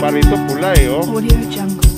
perrito pula, oh. ¿eh? Audio Jungle.